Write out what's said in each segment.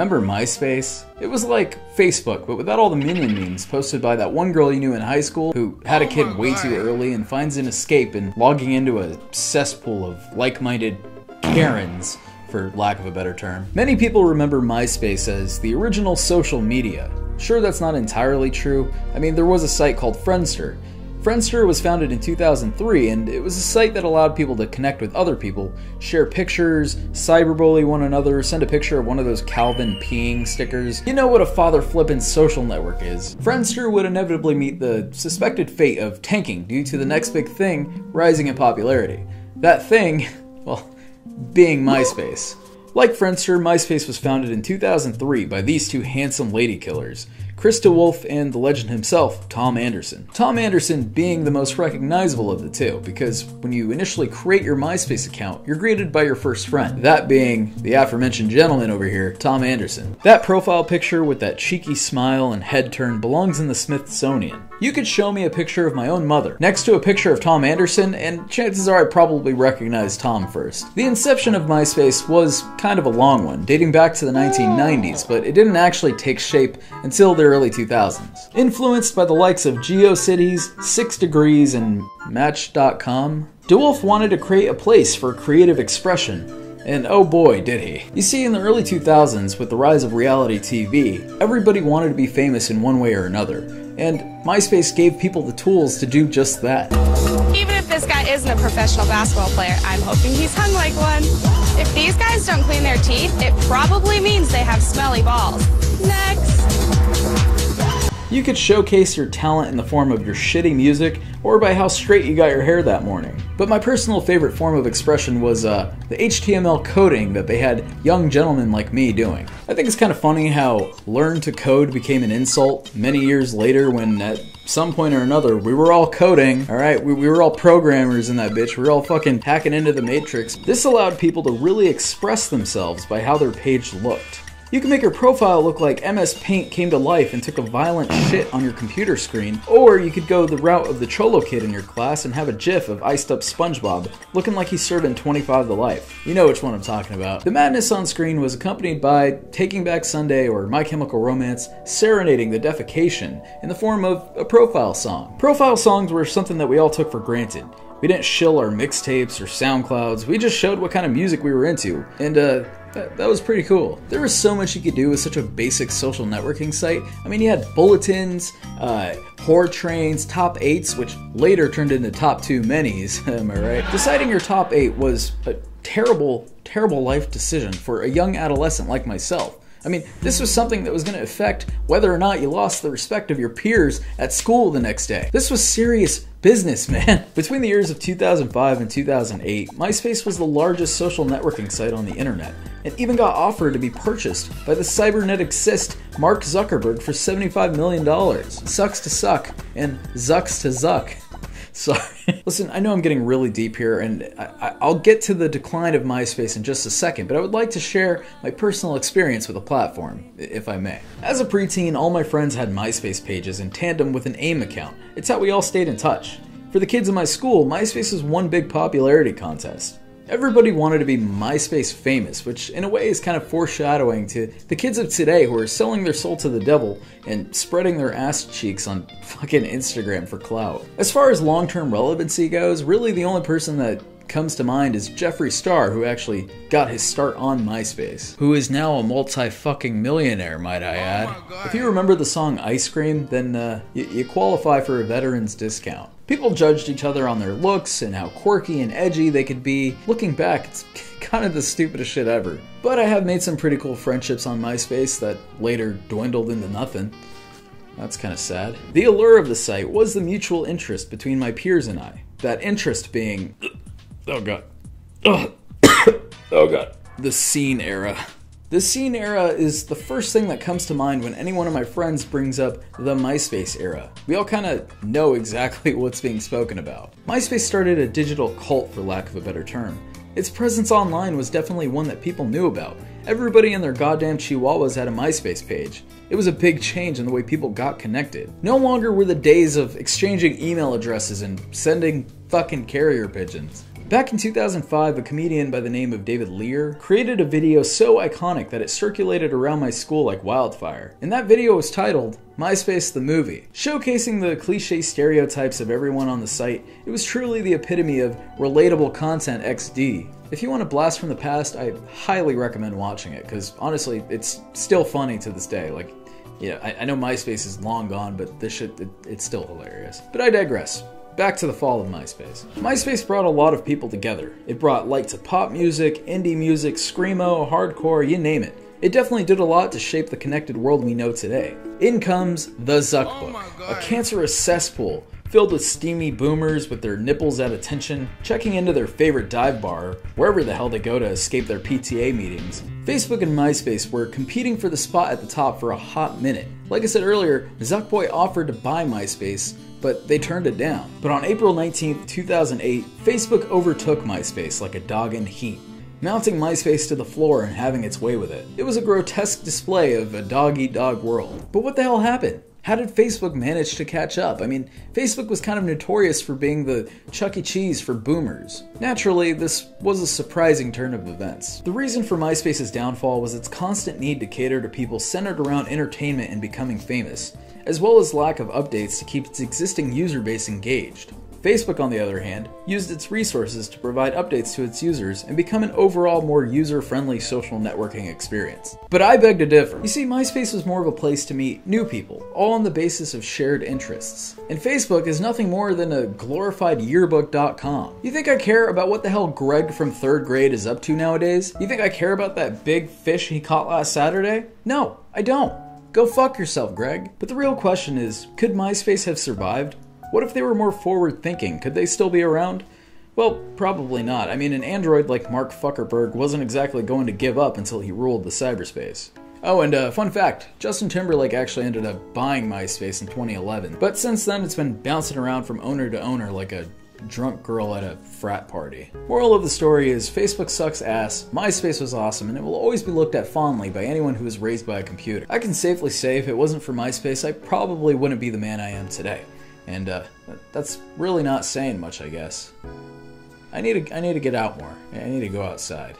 Remember MySpace? It was like Facebook, but without all the minion memes posted by that one girl you knew in high school who had a oh kid way too early and finds an escape in logging into a cesspool of like minded Karens, for lack of a better term. Many people remember MySpace as the original social media. Sure, that's not entirely true. I mean, there was a site called Friendster, Friendster was founded in 2003, and it was a site that allowed people to connect with other people, share pictures, cyberbully one another, send a picture of one of those Calvin peeing stickers. You know what a father flippin' social network is. Friendster would inevitably meet the suspected fate of tanking due to the next big thing rising in popularity. That thing, well, being MySpace. Like Friendster, MySpace was founded in 2003 by these two handsome lady killers, Chris DeWolfe, and the legend himself, Tom Anderson. Tom Anderson being the most recognizable of the two, because when you initially create your MySpace account, you're greeted by your first friend, that being the aforementioned gentleman over here, Tom Anderson. That profile picture with that cheeky smile and head turn belongs in the Smithsonian. You could show me a picture of my own mother next to a picture of Tom Anderson, and chances are I probably recognize Tom first. The inception of MySpace was kind of a long one, dating back to the 1990s, but it didn't actually take shape until the early 2000s. Influenced by the likes of GeoCities, 6 Degrees, and Match.com, DeWolfe wanted to create a place for creative expression and oh boy, did he. You see, in the early 2000s, with the rise of reality TV, everybody wanted to be famous in one way or another, and MySpace gave people the tools to do just that. Even if this guy isn't a professional basketball player, I'm hoping he's hung like one. If these guys don't clean their teeth, it probably means they have smelly balls. Next. You could showcase your talent in the form of your shitty music or by how straight you got your hair that morning. But my personal favorite form of expression was uh, the HTML coding that they had young gentlemen like me doing. I think it's kind of funny how learn to code became an insult many years later when at some point or another we were all coding, alright? We, we were all programmers in that bitch. We were all fucking hacking into the matrix. This allowed people to really express themselves by how their page looked. You can make your profile look like MS Paint came to life and took a violent shit on your computer screen, or you could go the route of the Cholo kid in your class and have a gif of iced up SpongeBob looking like he's serving 25 to life. You know which one I'm talking about. The madness on screen was accompanied by Taking Back Sunday or My Chemical Romance serenading the defecation in the form of a profile song. Profile songs were something that we all took for granted. We didn't shill our mixtapes or SoundClouds. We just showed what kind of music we were into. And uh, that, that, was pretty cool. There was so much you could do with such a basic social networking site. I mean, you had bulletins, uh, whore trains, top eights, which later turned into top two minis. Am I right? Deciding your top eight was a terrible, terrible life decision for a young adolescent like myself. I mean, this was something that was going to affect whether or not you lost the respect of your peers at school the next day. This was serious business, man. Between the years of 2005 and 2008, MySpace was the largest social networking site on the internet, and even got offered to be purchased by the cybernetic cyst Mark Zuckerberg for $75 million. Sucks to suck, and zucks to zuck. Sorry. Listen, I know I'm getting really deep here, and I, will get to the decline of MySpace in just a second, but I would like to share my personal experience with the platform, if I may. As a preteen, all my friends had MySpace pages in tandem with an AIM account. It's how we all stayed in touch. For the kids in my school, MySpace was one big popularity contest. Everybody wanted to be MySpace famous, which in a way is kind of foreshadowing to the kids of today who are selling their soul to the devil and spreading their ass cheeks on fucking Instagram for clout. As far as long term relevancy goes, really the only person that comes to mind is Jeffree Star, who actually got his start on MySpace, who is now a multi fucking millionaire, might I add. Oh if you remember the song Ice Cream, then uh, you, you qualify for a veteran's discount. People judged each other on their looks and how quirky and edgy they could be. Looking back, it's kind of the stupidest shit ever. But I have made some pretty cool friendships on MySpace that later dwindled into nothing. That's kind of sad. The allure of the site was the mutual interest between my peers and I. That interest being. Oh god. oh god. The scene era. The scene era is the first thing that comes to mind when any one of my friends brings up the MySpace era. We all kind of know exactly what's being spoken about. MySpace started a digital cult, for lack of a better term. Its presence online was definitely one that people knew about. Everybody and their goddamn chihuahuas had a MySpace page. It was a big change in the way people got connected. No longer were the days of exchanging email addresses and sending fucking carrier pigeons. Back in 2005, a comedian by the name of David Lehre created a video so iconic that it circulated around my school like wildfire. And that video was titled MySpace the Movie. Showcasing the cliche stereotypes of everyone on the site, it was truly the epitome of relatable content XD. If you want a blast from the past, I highly recommend watching it, because honestly, it's still funny to this day. Like, yeah, I, I know MySpace is long gone, but this shit, it, it's still hilarious. But I digress. Back to the fall of MySpace. MySpace brought a lot of people together. It brought light to pop music, indie music, screamo, hardcore, you name it. It definitely did a lot to shape the connected world we know today. In comes the Zuck Book, oh a cancerous cesspool filled with steamy boomers with their nipples at attention, checking into their favorite dive bar, wherever the hell they go to escape their PTA meetings. Facebook and MySpace were competing for the spot at the top for a hot minute. Like I said earlier, Zuckboy offered to buy MySpace, but they turned it down. But on April 19, 2008, Facebook overtook MySpace like a dog in heat mounting MySpace to the floor and having its way with it. It was a grotesque display of a dog eat dog world. But what the hell happened? How did Facebook manage to catch up? I mean, Facebook was kind of notorious for being the Chuck E. Cheese for boomers. Naturally, this was a surprising turn of events. The reason for MySpace's downfall was its constant need to cater to people centered around entertainment and becoming famous, as well as lack of updates to keep its existing user base engaged. Facebook, on the other hand, used its resources to provide updates to its users and become an overall more user friendly social networking experience. But I beg to differ. You see, MySpace was more of a place to meet new people, all on the basis of shared interests. And Facebook is nothing more than a glorified yearbook.com. You think I care about what the hell Greg from third grade is up to nowadays? You think I care about that big fish he caught last Saturday? No, I don't. Go fuck yourself, Greg. But the real question is could MySpace have survived? What if they were more forward thinking? Could they still be around? Well, probably not. I mean, an android like Mark Zuckerberg wasn't exactly going to give up until he ruled the cyberspace. Oh, and uh, fun fact Justin Timberlake actually ended up buying MySpace in 2011, but since then it's been bouncing around from owner to owner like a drunk girl at a frat party. Moral of the story is Facebook sucks ass, MySpace was awesome, and it will always be looked at fondly by anyone who was raised by a computer. I can safely say if it wasn't for MySpace, I probably wouldn't be the man I am today. And uh, that's really not saying much, I guess. I need to I need to get out more. I need to go outside.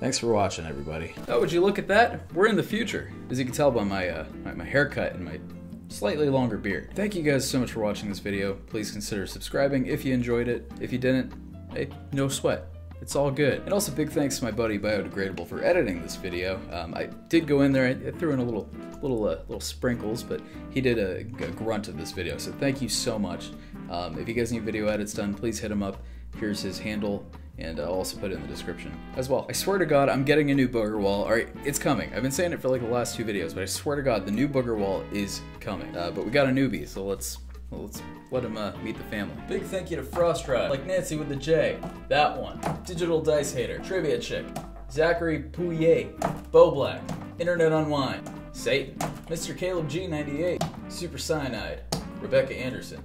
Thanks for watching, everybody. Oh, would you look at that? We're in the future, as you can tell by my uh, my, my haircut and my slightly longer beard. Thank you guys so much for watching this video. Please consider subscribing if you enjoyed it. If you didn't, hey, no sweat. It's all good. And also big thanks to my buddy Biodegradable for editing this video. Um, I did go in there, I, threw in a little little uh, little sprinkles, but he did a, a, grunt of this video. So thank you so much. Um, if you guys need video edits done, please hit him up. Here's his handle, and I'll also put it in the description as well. I swear to God, I'm getting a new booger wall. All right, it's coming. I've been saying it for like the last two videos, but I swear to God, the new booger wall is coming. Uh, but we got a newbie, so let's well, let's let him uh, meet the family. Big thank you to Frost Ride, like Nancy with the J, that one, Digital Dice Hater, Trivia Chick, Zachary Pouillet, Bo Black, Internet Unwind, Satan, Mr. Caleb G98, Super Cyanide, Rebecca Anderson,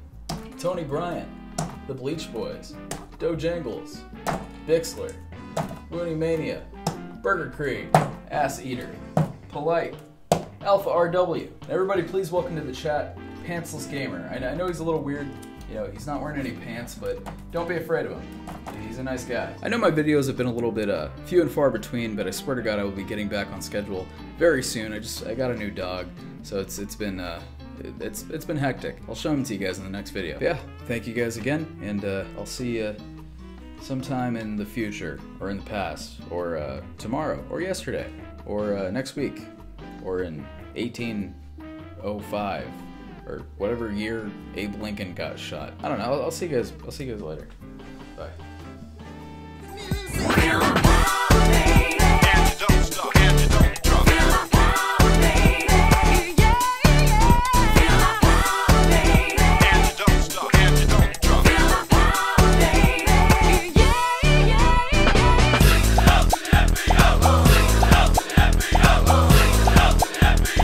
Tony Bryant, The Bleach Boys, Doe Jangles, Bixler, Looney Mania, Burger Creek, Ass Eater, Polite, Alpha RW. Everybody, please welcome to the chat pantsless gamer. I, I know he's a little weird. You know, he's not wearing any pants, but don't be afraid of him. He's a nice guy. I know my videos have been a little bit uh, few and far between, but I swear to God I will be getting back on schedule very soon. I just I got a new dog, so it's it's been uh, it's it's been hectic. I'll show him to you guys in the next video. But yeah, thank you guys again, and uh, I'll see you sometime in the future, or in the past, or uh, tomorrow, or yesterday, or uh, next week, or in 1805 or whatever year Abe Lincoln got shot. I don't know. I'll, I'll see you guys. I'll see you guys later. Bye.